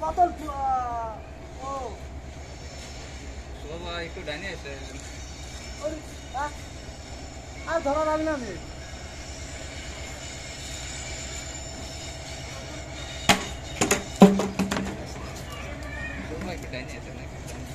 botol dua. Oh. So, itu dani oh ah ah ধরা lagi nanti আমি। So, itu